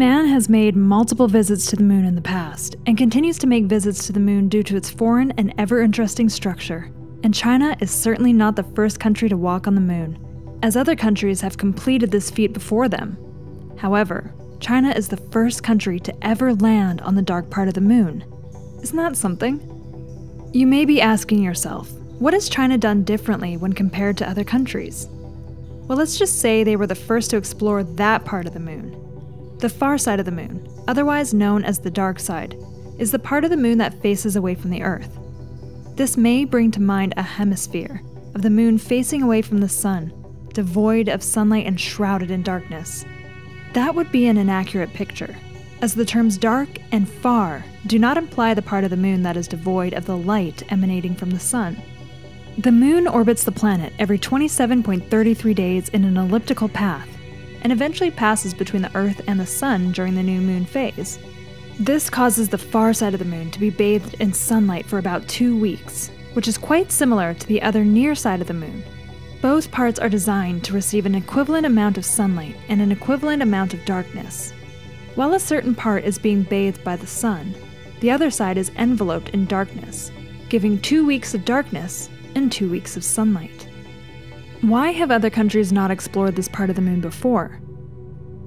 Man has made multiple visits to the moon in the past and continues to make visits to the moon due to its foreign and ever interesting structure. And China is certainly not the first country to walk on the moon, as other countries have completed this feat before them. However, China is the first country to ever land on the dark part of the moon. Isn't that something? You may be asking yourself, what has China done differently when compared to other countries? Well, let's just say they were the first to explore that part of the moon. The far side of the moon, otherwise known as the dark side, is the part of the moon that faces away from the Earth. This may bring to mind a hemisphere of the moon facing away from the sun, devoid of sunlight and shrouded in darkness. That would be an inaccurate picture, as the terms dark and far do not imply the part of the moon that is devoid of the light emanating from the sun. The moon orbits the planet every 27.33 days in an elliptical path, and eventually passes between the Earth and the Sun during the new moon phase. This causes the far side of the moon to be bathed in sunlight for about two weeks, which is quite similar to the other near side of the moon. Both parts are designed to receive an equivalent amount of sunlight and an equivalent amount of darkness. While a certain part is being bathed by the sun, the other side is enveloped in darkness, giving two weeks of darkness and two weeks of sunlight. Why have other countries not explored this part of the moon before?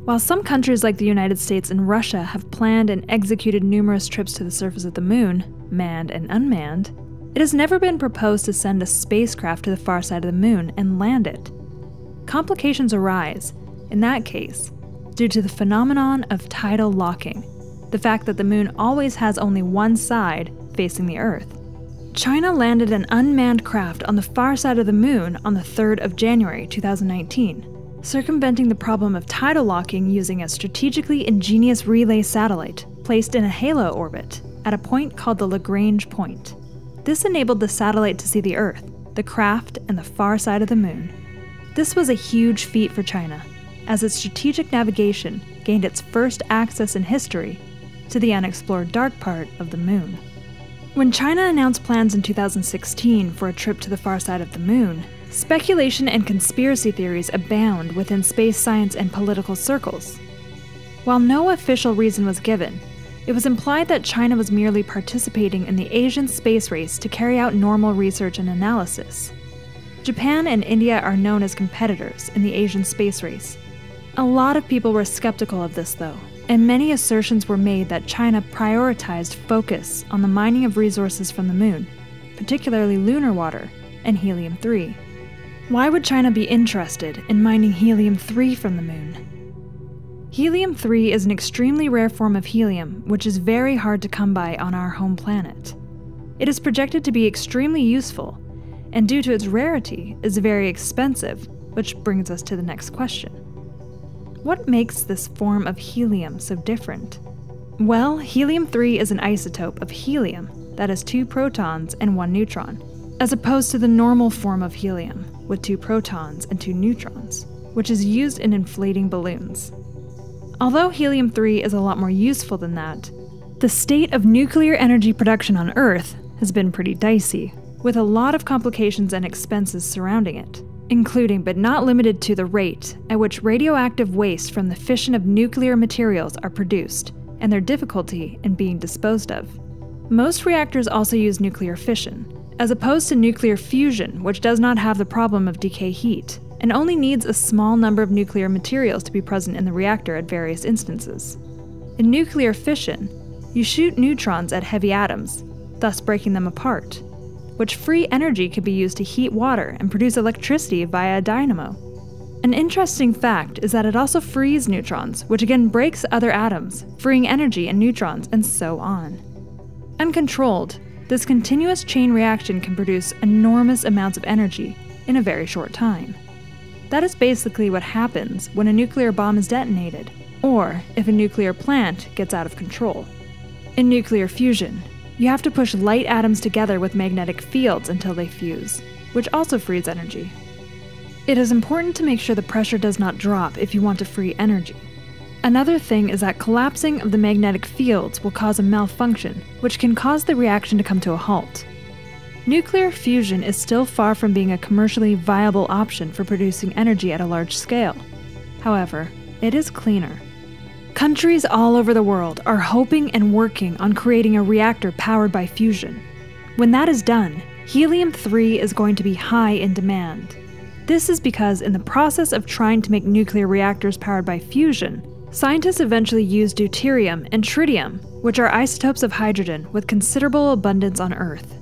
While some countries like the United States and Russia have planned and executed numerous trips to the surface of the moon, manned and unmanned, it has never been proposed to send a spacecraft to the far side of the moon and land it. Complications arise, in that case, due to the phenomenon of tidal locking, the fact that the moon always has only one side facing the Earth. China landed an unmanned craft on the far side of the moon on the 3rd of January 2019, circumventing the problem of tidal locking using a strategically ingenious relay satellite placed in a halo orbit at a point called the Lagrange point. This enabled the satellite to see the Earth, the craft, and the far side of the moon. This was a huge feat for China, as its strategic navigation gained its first access in history to the unexplored dark part of the moon. When China announced plans in 2016 for a trip to the far side of the moon, speculation and conspiracy theories abound within space science and political circles. While no official reason was given, it was implied that China was merely participating in the Asian space race to carry out normal research and analysis. Japan and India are known as competitors in the Asian space race. A lot of people were skeptical of this, though, and many assertions were made that China prioritized focus on the mining of resources from the moon, particularly lunar water and helium 3. Why would China be interested in mining helium 3 from the moon? Helium 3 is an extremely rare form of helium which is very hard to come by on our home planet. It is projected to be extremely useful, and due to its rarity, is very expensive, which brings us to the next question. What makes this form of helium so different? Well, helium 3 is an isotope of helium that has two protons and one neutron, as opposed to the normal form of helium, with two protons and two neutrons, which is used in inflating balloons. Although helium 3 is a lot more useful than that, the state of nuclear energy production on Earth has been pretty dicey, with a lot of complications and expenses surrounding it including but not limited to the rate at which radioactive waste from the fission of nuclear materials are produced and their difficulty in being disposed of. Most reactors also use nuclear fission, as opposed to nuclear fusion, which does not have the problem of decay heat and only needs a small number of nuclear materials to be present in the reactor at various instances. In nuclear fission, you shoot neutrons at heavy atoms, thus breaking them apart, which free energy could be used to heat water and produce electricity via a dynamo. An interesting fact is that it also frees neutrons, which again breaks other atoms, freeing energy and neutrons, and so on. Uncontrolled, this continuous chain reaction can produce enormous amounts of energy in a very short time. That is basically what happens when a nuclear bomb is detonated, or if a nuclear plant gets out of control. In nuclear fusion, you have to push light atoms together with magnetic fields until they fuse, which also frees energy. It is important to make sure the pressure does not drop if you want to free energy. Another thing is that collapsing of the magnetic fields will cause a malfunction, which can cause the reaction to come to a halt. Nuclear fusion is still far from being a commercially viable option for producing energy at a large scale. However, it is cleaner. Countries all over the world are hoping and working on creating a reactor powered by fusion. When that is done, helium 3 is going to be high in demand. This is because, in the process of trying to make nuclear reactors powered by fusion, scientists eventually used deuterium and tritium, which are isotopes of hydrogen with considerable abundance on Earth.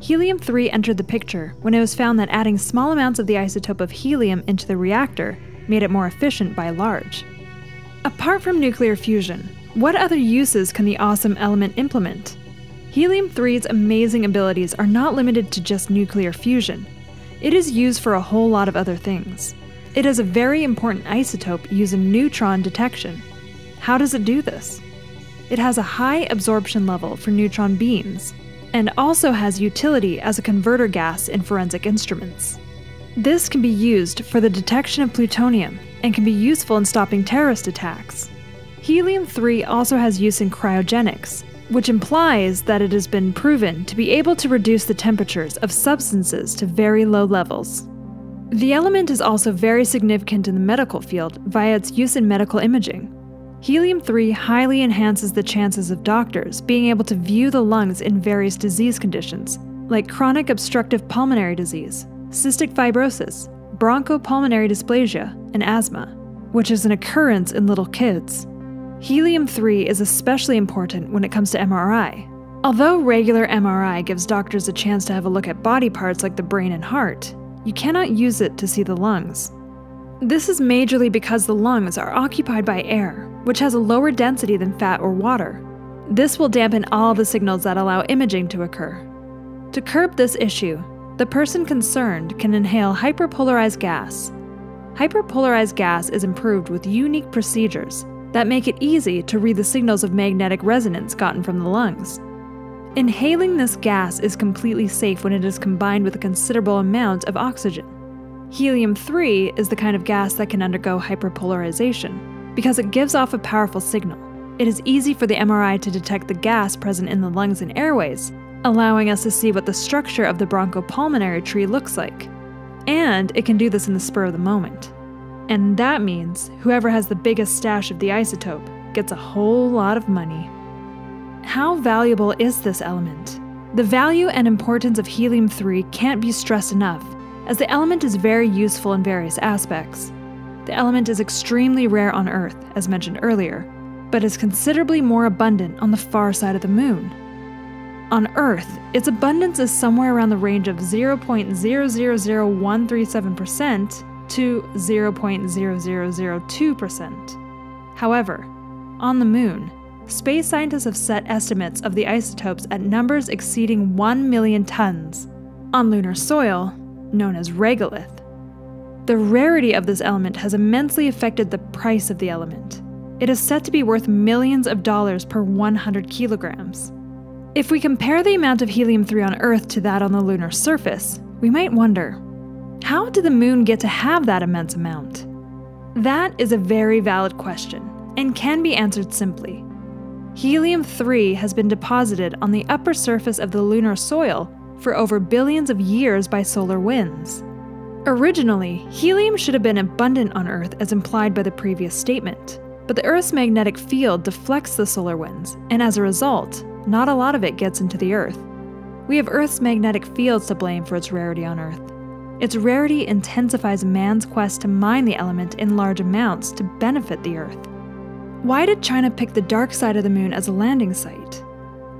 Helium 3 entered the picture when it was found that adding small amounts of the isotope of helium into the reactor made it more efficient by large. Apart from nuclear fusion, what other uses can the awesome element implement? Helium 3's amazing abilities are not limited to just nuclear fusion. It is used for a whole lot of other things. It is a very important isotope used in neutron detection. How does it do this? It has a high absorption level for neutron beams, and also has utility as a converter gas in forensic instruments. This can be used for the detection of plutonium and can be useful in stopping terrorist attacks. Helium 3 also has use in cryogenics, which implies that it has been proven to be able to reduce the temperatures of substances to very low levels. The element is also very significant in the medical field via its use in medical imaging. Helium 3 highly enhances the chances of doctors being able to view the lungs in various disease conditions, like chronic obstructive pulmonary disease, cystic fibrosis, bronchopulmonary dysplasia, and asthma, which is an occurrence in little kids. Helium 3 is especially important when it comes to MRI. Although regular MRI gives doctors a chance to have a look at body parts like the brain and heart, you cannot use it to see the lungs. This is majorly because the lungs are occupied by air, which has a lower density than fat or water. This will dampen all the signals that allow imaging to occur. To curb this issue, the person concerned can inhale hyperpolarized gas. Hyperpolarized gas is improved with unique procedures that make it easy to read the signals of magnetic resonance gotten from the lungs. Inhaling this gas is completely safe when it is combined with a considerable amount of oxygen. Helium 3 is the kind of gas that can undergo hyperpolarization because it gives off a powerful signal. It is easy for the MRI to detect the gas present in the lungs and airways, allowing us to see what the structure of the bronchopulmonary tree looks like. And it can do this in the spur of the moment. And that means whoever has the biggest stash of the isotope gets a whole lot of money. How valuable is this element? The value and importance of helium 3 can't be stressed enough, as the element is very useful in various aspects. The element is extremely rare on Earth, as mentioned earlier, but is considerably more abundant on the far side of the moon. On Earth, its abundance is somewhere around the range of 0.000137% to 0.0002%. However, on the moon, space scientists have set estimates of the isotopes at numbers exceeding 1 million tons. On lunar soil, known as regolith. The rarity of this element has immensely affected the price of the element. It is said to be worth millions of dollars per 100 kilograms. If we compare the amount of helium 3 on Earth to that on the lunar surface, we might wonder how did the moon get to have that immense amount? That is a very valid question and can be answered simply. Helium 3 has been deposited on the upper surface of the lunar soil for over billions of years by solar winds. Originally, helium should have been abundant on Earth as implied by the previous statement, but the Earth's magnetic field deflects the solar winds, and as a result, not a lot of it gets into the Earth. We have Earth's magnetic fields to blame for its rarity on Earth. Its rarity intensifies man's quest to mine the element in large amounts to benefit the Earth. Why did China pick the dark side of the moon as a landing site?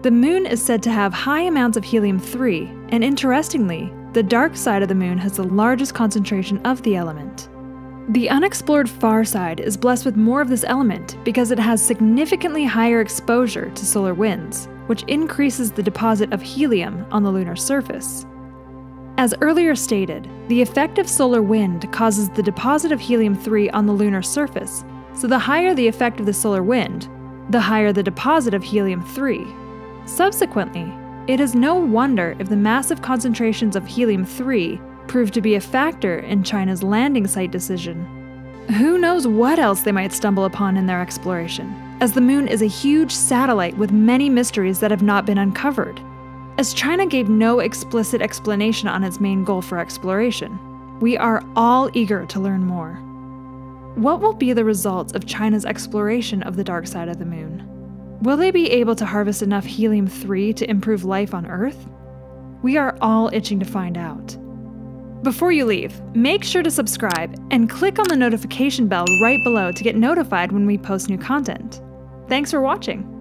The moon is said to have high amounts of helium 3, and interestingly, the dark side of the moon has the largest concentration of the element. The unexplored far side is blessed with more of this element because it has significantly higher exposure to solar winds, which increases the deposit of helium on the lunar surface. As earlier stated, the effect of solar wind causes the deposit of helium 3 on the lunar surface, so the higher the effect of the solar wind, the higher the deposit of helium 3. Subsequently, it is no wonder if the massive concentrations of helium 3 proved to be a factor in China's landing site decision. Who knows what else they might stumble upon in their exploration, as the moon is a huge satellite with many mysteries that have not been uncovered. As China gave no explicit explanation on its main goal for exploration, we are all eager to learn more. What will be the results of China's exploration of the dark side of the moon? Will they be able to harvest enough helium 3 to improve life on Earth? We are all itching to find out. Before you leave, make sure to subscribe and click on the notification bell right below to get notified when we post new content. Thanks for watching!